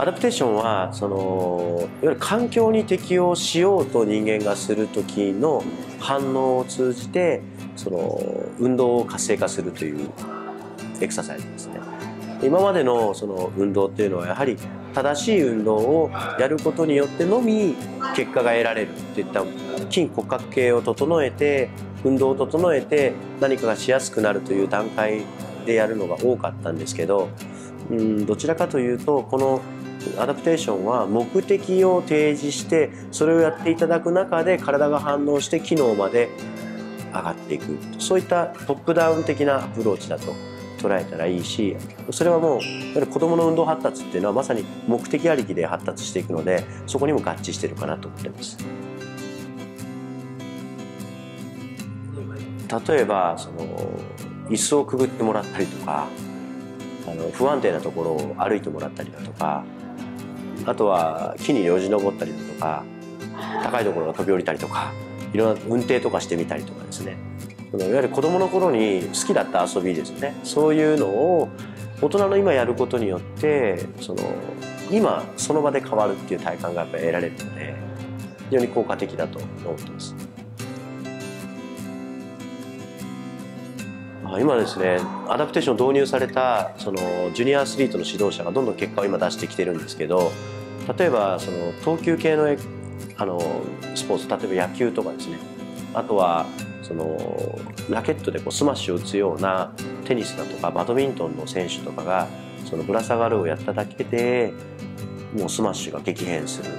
アダプテーションはそのいわゆる環境に適応しようと人間がする時の反応を通じてその運動を活性化するというエクササイズですね。今までのその運動っていうのはやはり正しい運動をやることによってのみ結果が得られるっていった筋骨格系を整えて運動を整えて何かがしやすくなるという段階でやるのが多かったんですけどうんどちらかというとこのアダプテーションは目的を提示してそれをやっていただく中で体が反応して機能まで上がっていくそういったトップダウン的なアプローチだと捉えたらいいしそれはもう子どもの運動発達っていうのはまさに目的ありきで発達していくのでそこにも合致してるかなと思ってます。例えばその椅子をくぐってもらったりとかあの不安定なところを歩いてもらったりだとかあとは木によじ登ったりだとか高いところを飛び降りたりとかいろんな運転とかしてみたりとかですねいわゆる子どもの頃に好きだった遊びですねそういうのを大人の今やることによってその今その場で変わるっていう体感がやっぱ得られるので非常に効果的だと思ってます。今ですねアダプテーションを導入されたそのジュニアアスリートの指導者がどんどん結果を今出してきてるんですけど例えばその投球系のあのスポーツ例えば野球とかですね。あとはそのラケットでこうスマッシュを打つようなテニスだとかバドミントンの選手とかがそのぶら下がるをやっただけでもうスマッシュが激変する。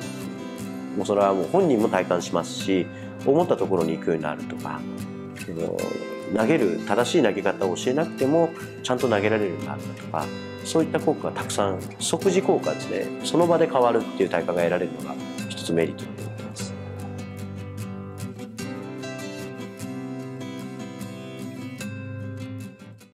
もうそれはもう本人も体感しますし思ったところに行くようになるとか。その投げる正しい投げ方を教えなくてもちゃんと投げられるようになったとかそういった効果がたくさん即時効果ですねその場で変わるっていう体感が得られるのが一つメリットだと思います。